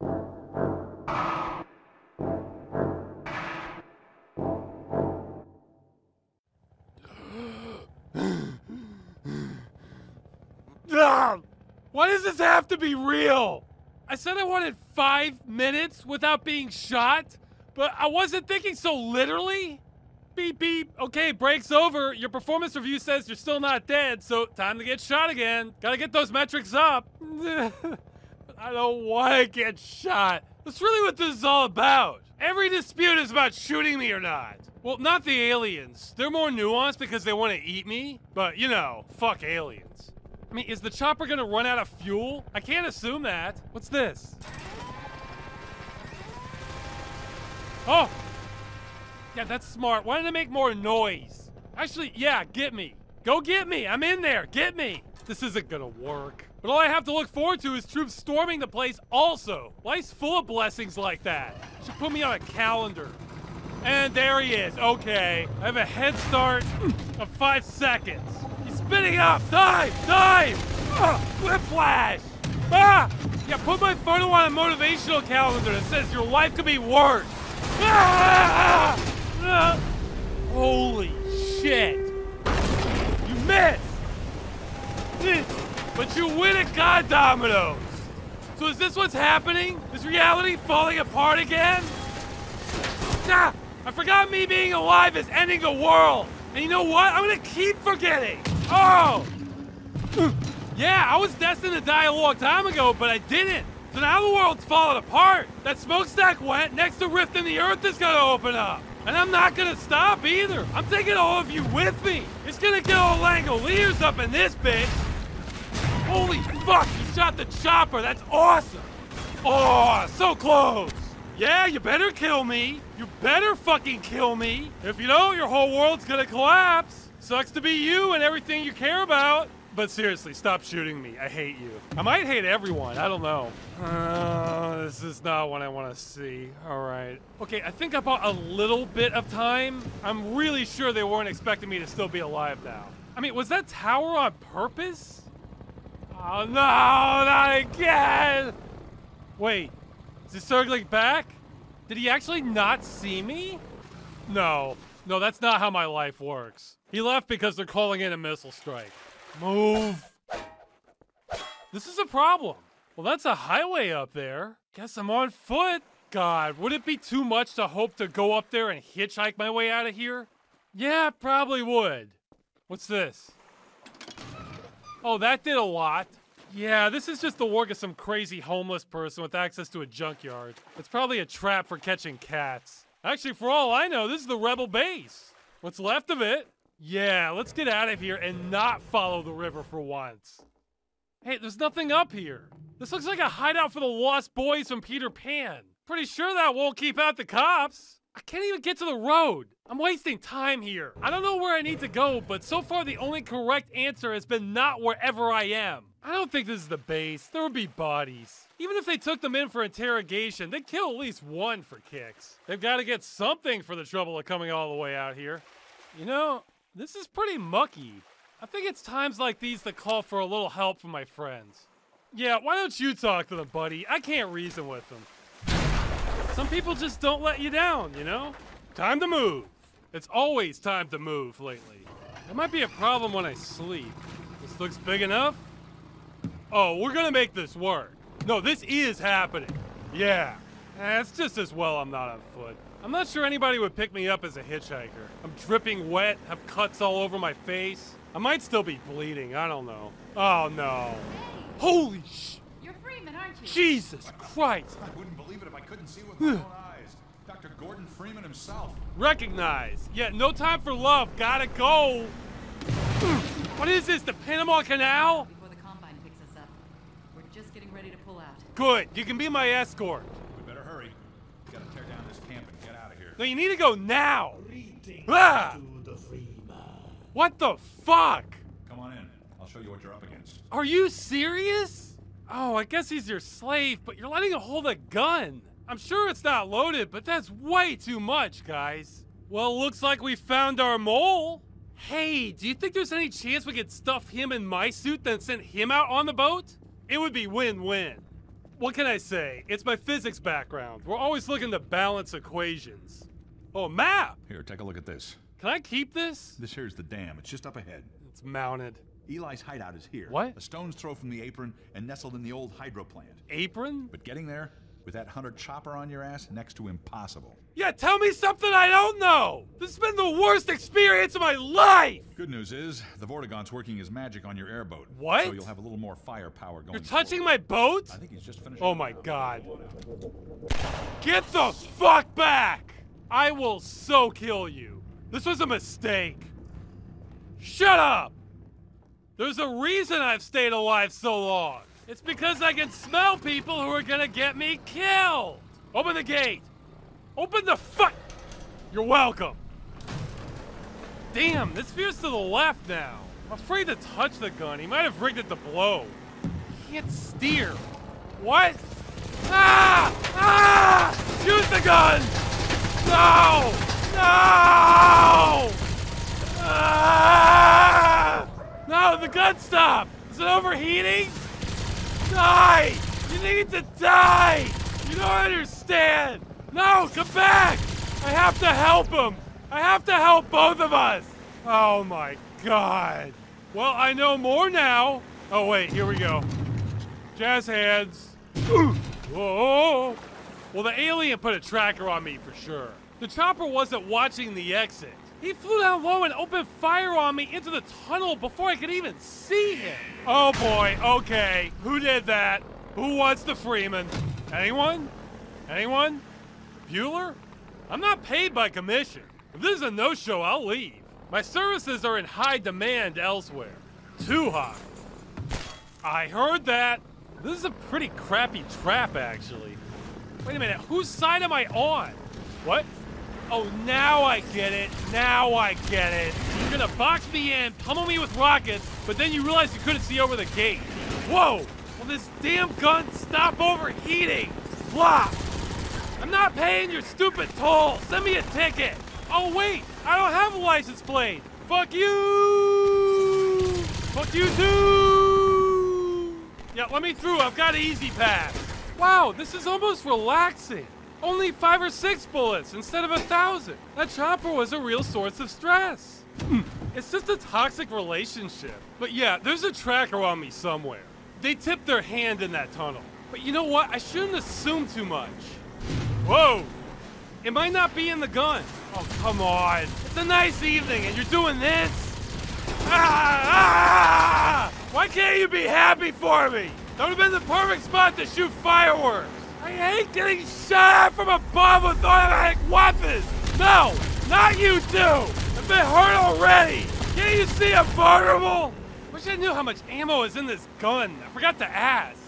Why does this have to be real? I said I wanted five minutes without being shot, but I wasn't thinking so literally. Beep beep. Okay, break's over. Your performance review says you're still not dead, so time to get shot again. Gotta get those metrics up. I don't want to get shot. That's really what this is all about. Every dispute is about shooting me or not. Well, not the aliens. They're more nuanced because they want to eat me, but you know, fuck aliens. I mean, is the chopper gonna run out of fuel? I can't assume that. What's this? Oh! Yeah, that's smart. Why didn't it make more noise? Actually, yeah, get me. Go get me. I'm in there. Get me. This isn't gonna work. But all I have to look forward to is troops storming the place also. Life's full of blessings like that. Should put me on a calendar. And there he is. Okay. I have a head start of five seconds. He's spinning up. Dive! Dive! Ah, whiplash! Ah! Yeah, put my photo on a motivational calendar that says your life could be worse. Ah! Ah! Holy shit! You missed! But you win at God Dominoes! So is this what's happening? Is reality falling apart again? Ah! I forgot me being alive is ending the world! And you know what? I'm gonna keep forgetting! Oh! Yeah, I was destined to die a long time ago, but I didn't! So now the world's falling apart! That smokestack went, next the rift in the earth is gonna open up! And I'm not gonna stop either! I'm taking all of you with me! It's gonna get all Langoliers up in this bitch! Holy fuck, you shot the chopper! That's awesome! Oh, so close! Yeah, you better kill me! You better fucking kill me! If you don't, your whole world's gonna collapse! Sucks to be you and everything you care about! But seriously, stop shooting me. I hate you. I might hate everyone. I don't know. Uh, this is not what I want to see. All right. Okay, I think I bought a little bit of time. I'm really sure they weren't expecting me to still be alive now. I mean, was that tower on purpose? Oh no, not again! Wait, is he circling back? Did he actually not see me? No, no, that's not how my life works. He left because they're calling in a missile strike. Move! This is a problem. Well, that's a highway up there. Guess I'm on foot. God, would it be too much to hope to go up there and hitchhike my way out of here? Yeah, probably would. What's this? Oh, that did a lot. Yeah, this is just the work of some crazy homeless person with access to a junkyard. It's probably a trap for catching cats. Actually, for all I know, this is the rebel base. What's left of it? Yeah, let's get out of here and not follow the river for once. Hey, there's nothing up here. This looks like a hideout for the lost boys from Peter Pan. Pretty sure that won't keep out the cops. I can't even get to the road. I'm wasting time here. I don't know where I need to go, but so far the only correct answer has been not wherever I am. I don't think this is the base. There would be bodies. Even if they took them in for interrogation, they'd kill at least one for kicks. They've got to get something for the trouble of coming all the way out here. You know, this is pretty mucky. I think it's times like these that call for a little help from my friends. Yeah, why don't you talk to them, buddy? I can't reason with them. Some people just don't let you down, you know? Time to move. It's always time to move lately. It might be a problem when I sleep. This looks big enough. Oh, we're gonna make this work. No, this is happening. Yeah. Eh, it's just as well I'm not on foot. I'm not sure anybody would pick me up as a hitchhiker. I'm dripping wet, have cuts all over my face. I might still be bleeding, I don't know. Oh no. Holy sh! You're Freeman, aren't you? Jesus Christ! I wouldn't believe it if I couldn't see with my own eyes. Dr. Gordon Freeman himself. Recognize. Yeah, no time for love. Gotta go. What is this, the Panama Canal? Before the combine picks us up. We're just getting ready to pull out. Good. You can be my escort. We better hurry. We gotta tear down this camp and get out of here. No, you need to go now. Ah! What the fuck? Come on in. I'll show you what you're up against. Are you serious? Oh, I guess he's your slave, but you're letting him hold a gun. I'm sure it's not loaded, but that's way too much, guys. Well, looks like we found our mole. Hey, do you think there's any chance we could stuff him in my suit, then send him out on the boat? It would be win-win. what can I say? It's my physics background. We're always looking to balance equations. Oh, a map! Here, take a look at this. Can I keep this? This here's the dam. It's just up ahead. It's mounted. Eli's hideout is here. What? A stone's throw from the apron and nestled in the old hydro plant. Apron? But getting there, with that hunter chopper on your ass, next to impossible. Yeah, tell me something I don't know! This has been the worst experience of my life! Good news is, the Vortigaunt's working his magic on your airboat. What? So you'll have a little more firepower going You're touching forward. my boat? I think he's just finished. Oh my god. Get the fuck back! I will so kill you. This was a mistake. Shut up! There's a reason I've stayed alive so long. It's because I can smell people who are gonna get me killed. Open the gate. Open the fuck. You're welcome. Damn, this veers to the left now. I'm afraid to touch the gun. He might have rigged it to blow. Can't steer. What? Ah! Ah! Shoot the gun! No! No! Ah! The gun stop? Is it overheating? Die! You need to die! You don't understand! No, come back! I have to help him! I have to help both of us! Oh my god. Well, I know more now. Oh wait, here we go. Jazz hands. Whoa! Well, the alien put a tracker on me for sure. The chopper wasn't watching the exit. He flew down low and opened fire on me into the tunnel before I could even see him. Oh boy, okay. Who did that? Who wants the Freeman? Anyone? Anyone? Bueller? I'm not paid by commission. If this is a no-show, I'll leave. My services are in high demand elsewhere. Too high. I heard that. This is a pretty crappy trap, actually. Wait a minute, whose side am I on? What? Oh, now I get it. Now I get it. You're gonna box me in, pummel me with rockets, but then you realize you couldn't see over the gate. Whoa! Will this damn gun stop overheating? Blah! I'm not paying your stupid toll. Send me a ticket. Oh wait, I don't have a license plate. Fuck you. Fuck you too. Yeah, let me through. I've got an E-ZPass. Wow, this is almost relaxing. Only five or six bullets instead of a thousand. That chopper was a real source of stress. Hmm, it's just a toxic relationship. But yeah, there's a tracker on me somewhere. They tipped their hand in that tunnel. But you know what? I shouldn't assume too much. Whoa! It might not be in the gun. Oh, come on. It's a nice evening and you're doing this? Ah! ah! Why can't you be happy for me? That would have been the perfect spot to shoot fireworks. I hate getting shot at from above with automatic weapons. No, not you two. I've been hurt already. Can't you see I'm vulnerable? Wish I knew how much ammo is in this gun. I forgot to ask.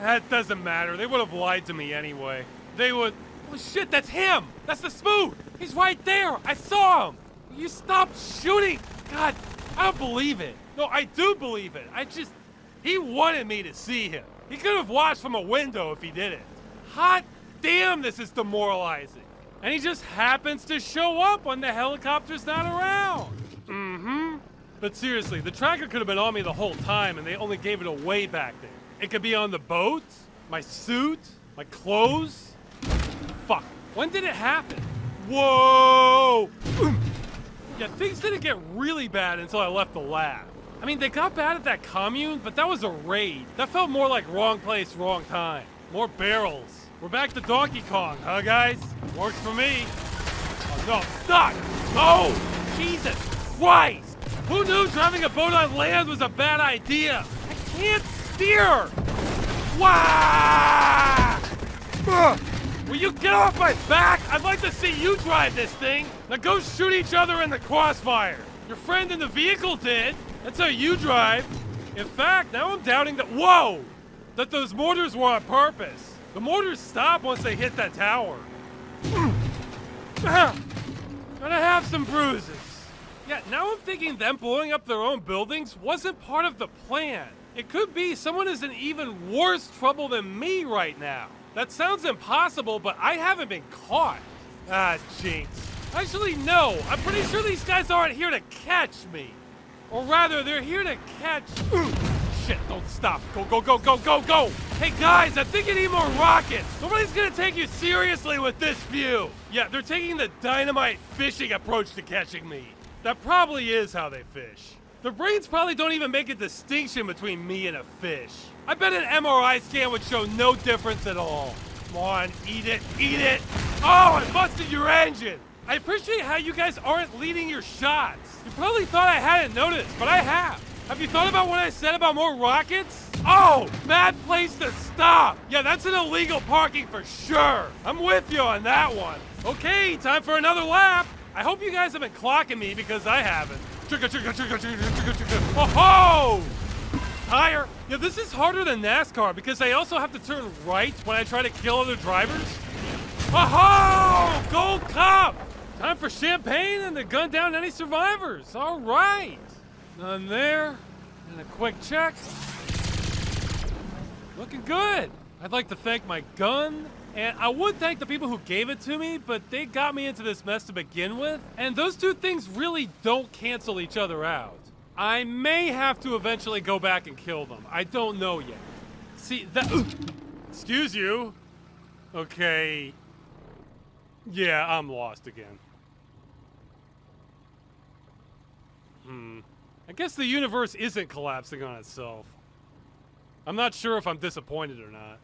That doesn't matter. They would have lied to me anyway. They would. Oh shit, that's him! That's the spook! He's right there! I saw him! You stop shooting? God, I don't believe it. No, I do believe it. I just. He wanted me to see him. He could have watched from a window if he did it. Hot damn, this is demoralizing. And he just happens to show up when the helicopter's not around. Mm hmm. But seriously, the tracker could have been on me the whole time and they only gave it away back then. It could be on the boat, my suit, my clothes. Fuck. When did it happen? Whoa! yeah, things didn't get really bad until I left the lab. I mean, they got bad at that commune, but that was a raid. That felt more like wrong place, wrong time. More barrels. We're back to Donkey Kong, huh, guys? Works for me. Oh, no, stop! Oh, oh, Jesus Christ! Who knew driving a boat on land was a bad idea? I can't steer! Ugh! Will you get off my back? I'd like to see you drive this thing. Now go shoot each other in the crossfire. Your friend in the vehicle did. That's how you drive. In fact, now I'm doubting that. Whoa! That those mortars were on purpose. The mortars stop once they hit that tower. Gonna have some bruises. Yeah, now I'm thinking them blowing up their own buildings wasn't part of the plan. It could be someone is in even worse trouble than me right now. That sounds impossible, but I haven't been caught. Ah, jinx. Actually, no. I'm pretty sure these guys aren't here to catch me. Or rather, they're here to catch shit, don't stop. Go, go, go, go, go, go! Hey guys, I think you need more rockets! Nobody's gonna take you seriously with this view! Yeah, they're taking the dynamite fishing approach to catching me. That probably is how they fish. Their brains probably don't even make a distinction between me and a fish. I bet an MRI scan would show no difference at all. Come on, eat it, eat it! Oh, I busted your engine! I appreciate how you guys aren't leading your shots. You probably thought I hadn't noticed, but I have. Have you thought about what I said about more rockets? Oh, bad place to stop. Yeah, that's an illegal parking for sure. I'm with you on that one. Okay, time for another lap. I hope you guys have been clocking me because I haven't. Oh ho! Tire. Yeah, this is harder than NASCAR because I also have to turn right when I try to kill other drivers. Oh ho! Gold Cup! Time for champagne and to gun down any survivors. All right. None there. And a quick check. Looking good. I'd like to thank my gun, and I would thank the people who gave it to me, but they got me into this mess to begin with, and those two things really don't cancel each other out. I may have to eventually go back and kill them. I don't know yet. See, that. Excuse you. Okay. Yeah, I'm lost again. Hmm. I guess the universe isn't collapsing on itself. I'm not sure if I'm disappointed or not.